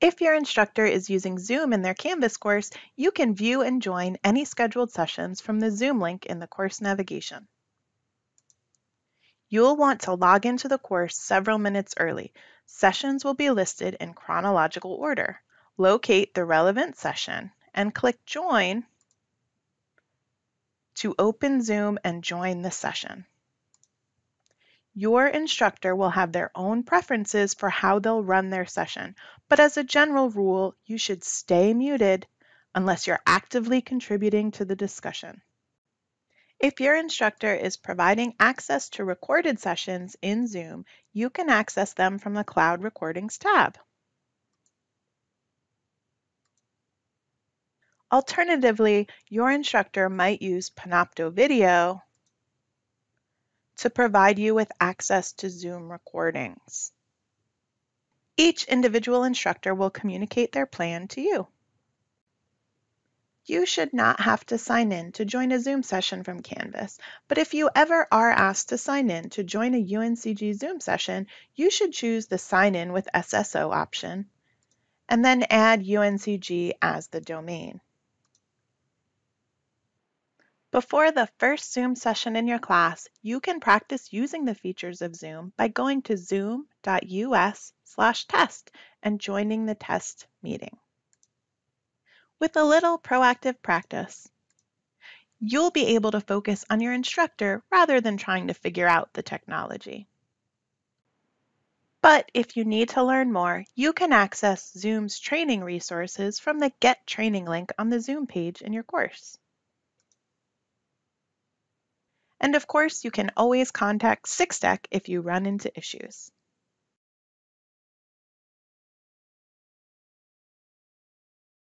If your instructor is using Zoom in their Canvas course, you can view and join any scheduled sessions from the Zoom link in the course navigation. You'll want to log into the course several minutes early. Sessions will be listed in chronological order. Locate the relevant session and click Join to open Zoom and join the session. Your instructor will have their own preferences for how they'll run their session, but as a general rule, you should stay muted unless you're actively contributing to the discussion. If your instructor is providing access to recorded sessions in Zoom, you can access them from the Cloud Recordings tab. Alternatively, your instructor might use Panopto Video to provide you with access to Zoom recordings. Each individual instructor will communicate their plan to you. You should not have to sign in to join a Zoom session from Canvas, but if you ever are asked to sign in to join a UNCG Zoom session, you should choose the Sign In with SSO option and then add UNCG as the domain. Before the first Zoom session in your class, you can practice using the features of Zoom by going to zoom.us slash test and joining the test meeting with a little proactive practice. You'll be able to focus on your instructor rather than trying to figure out the technology. But if you need to learn more, you can access Zoom's training resources from the Get Training link on the Zoom page in your course. And of course, you can always contact 6TECH if you run into issues.